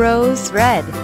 rose red.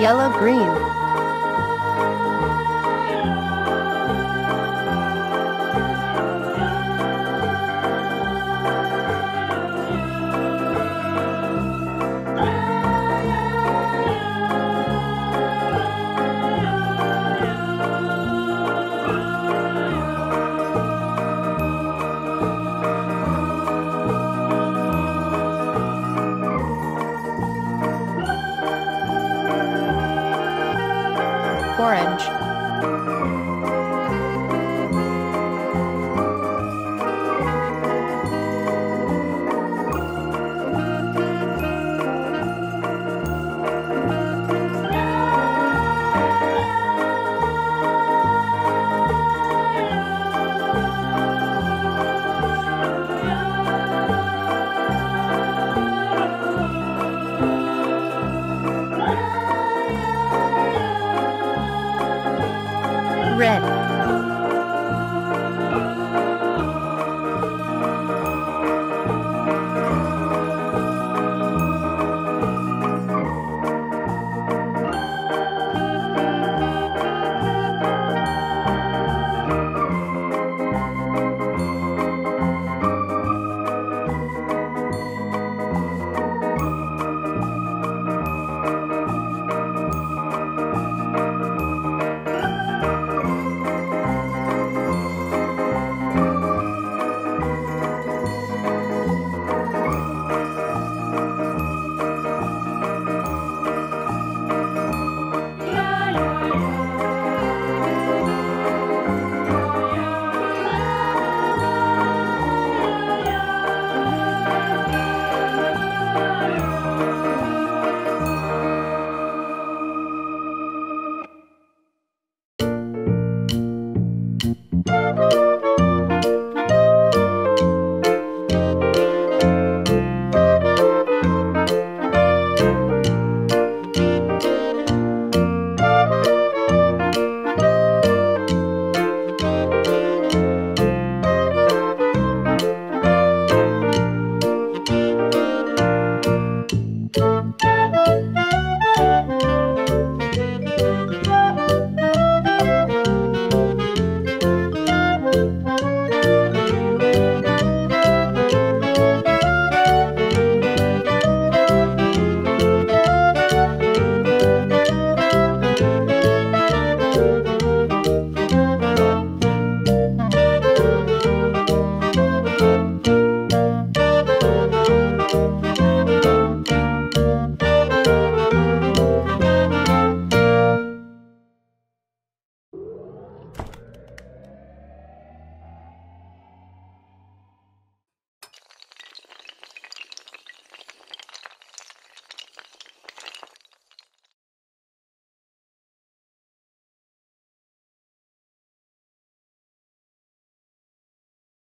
Yellow green